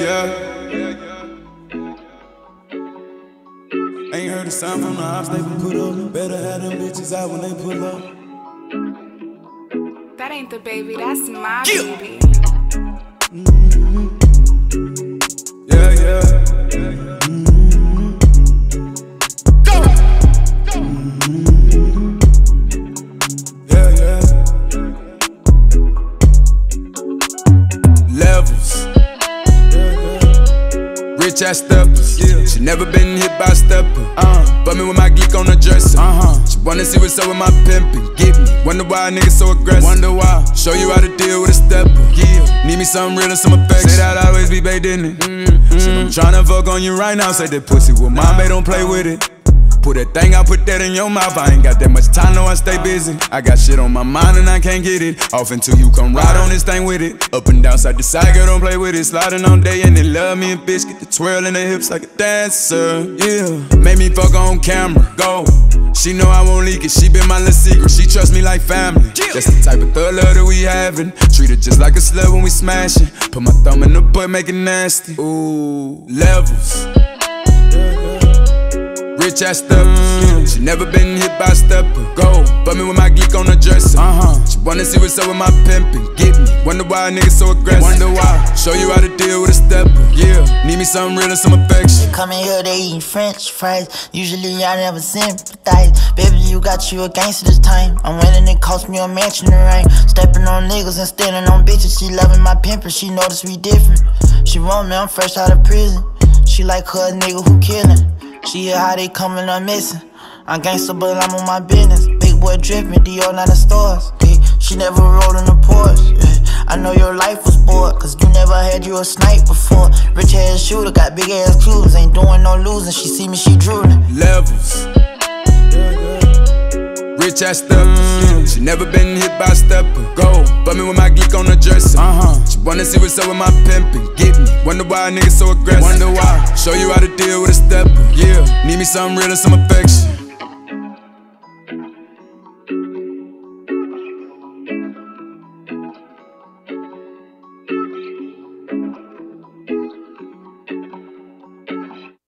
yeah. Ain't heard a sound from the ops they put up. Better have them bitches out when they pull up. That ain't the baby, that's my Yeah. baby. Yeah, Rich ass steppers. Yeah. She never been hit by a stepper. Uh. But me with my geek on the dresser. Uh huh. She wanna see what's up with my pimpin'. Get me. Wonder why a nigga so aggressive. Wonder why. Show you how to deal with a stepper. Yeah. Need me something real and some affection. Say that I always be baked in it. Mm-hmm. Shit, I'm tryna fuck on you right now. Say that pussy with my bae, don't play with it. Put that thing out, put that in your mouth. I ain't got that much time, no, I stay busy. I got shit on my mind and I can't get it off until you come ride on this thing with it. Up and down, side to side, girl, don't play with it. Sliding on day and they love me and bitch. Get the twirl in the hips like a dancer. Yeah, make me fuck on camera. Go. She know I won't leak it. She been my little secret. She trust me like family. That's the type of thug love that we having. Treat her just like a slut when we smashing. Put my thumb in the butt, make it nasty. Ooh, levels. Rich ass steppers. She never been hit by a stepper. Go, but me with my geek on the dresser. Uh huh. She wanna see what's up with my pimpin'. Get me. Wonder why a nigga so aggressive. Wonder why. Show you how to deal with a stepper. Yeah. Need me something real and some affection. Come in here, they eating french fries. Usually I never sympathize. Baby, you got you a gangster this time. I'm winning, it cost me a mansion to rain. Stepping on niggas and standing on bitches. She loving my pimpin', she notice we different. She want me, I'm fresh out of prison. She like her nigga who killin'. She hear how they coming up missing. I'm gangster, but I'm on my business. Big boy drippin', Dior, not the stores. Hey, she never rode in the Porsche. Yeah. I know your life was bored, cause you never had you a snipe before. Rich ass shooter, got big ass clues, ain't doing no losing. She see me, she drooling. levels. Rich ass steppers. She never been hit by a stepper. Go, but me with my geek on the dresser. Uh huh. She wanna see what's up with my pimpin'. Get me. Wonder why a nigga so aggressive. Wonder why. Show you how to deal with a stepper. Yeah. Need me something real and some affection.